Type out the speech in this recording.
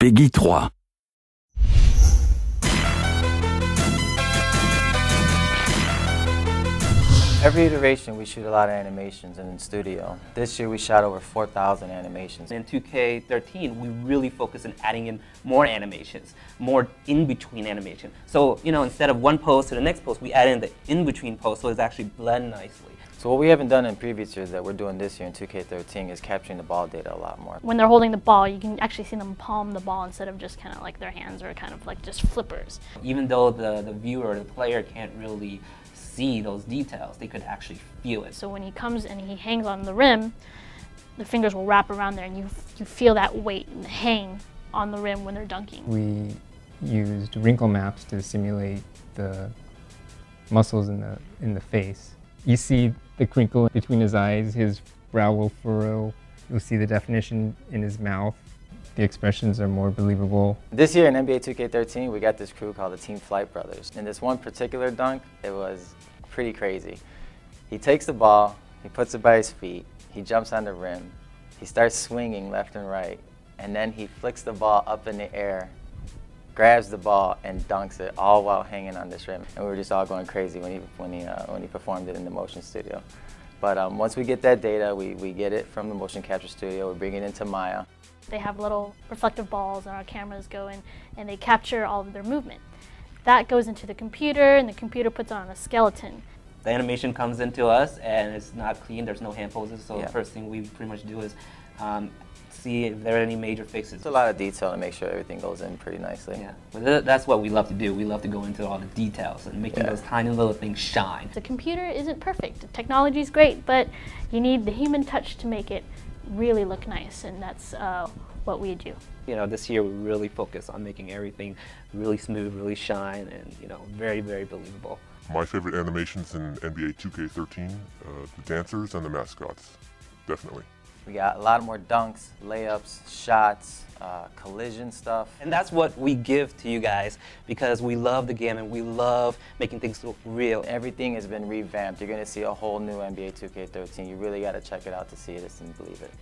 Peggy 3. Every iteration we shoot a lot of animations in the studio. This year we shot over 4,000 animations. In 2K13, we really focus on adding in more animations, more in-between animation. So, you know, instead of one pose to the next pose, we add in the in-between pose so it's actually blend nicely. So what we haven't done in previous years that we're doing this year in 2K13 is capturing the ball data a lot more. When they're holding the ball, you can actually see them palm the ball instead of just kind of like their hands are kind of like just flippers. Even though the, the viewer, the player can't really see those details, they could actually feel it. So when he comes and he hangs on the rim, the fingers will wrap around there and you, you feel that weight and hang on the rim when they're dunking. We used wrinkle maps to simulate the muscles in the, in the face. You see the crinkle between his eyes, his brow will furrow. You'll see the definition in his mouth. The expressions are more believable. This year in NBA 2K13 we got this crew called the Team Flight Brothers. In this one particular dunk, it was pretty crazy. He takes the ball, he puts it by his feet, he jumps on the rim, he starts swinging left and right, and then he flicks the ball up in the air grabs the ball and dunks it all while hanging on this rim. And we were just all going crazy when he, when he, uh, when he performed it in the motion studio. But um, once we get that data, we, we get it from the motion capture studio, we bring it into Maya. They have little reflective balls and our cameras go in and they capture all of their movement. That goes into the computer and the computer puts on a skeleton. The animation comes into us and it's not clean, there's no hand poses, so Yeah. the first thing we pretty much do is um, see if there are any major fixes. It's a lot of detail to make sure everything goes in pretty nicely. Yeah, but th- that's what we love to do. We love to go into all the details and making Yeah. those tiny little things shine. The computer isn't perfect. The technology is great, but you need the human touch to make it really look nice, and that's uh, what we do. You know, this year we really focus on making everything really smooth, really shine, and you know, very, very believable. My favorite animations in NBA 2K13, uh, the dancers and the mascots, definitely. We got a lot more dunks, layups, shots, uh, collision stuff. And that's what we give to you guys because we love the game and we love making things look real. Everything has been revamped. You're going to see a whole new NBA 2K13. You really got to check it out to see it and believe it.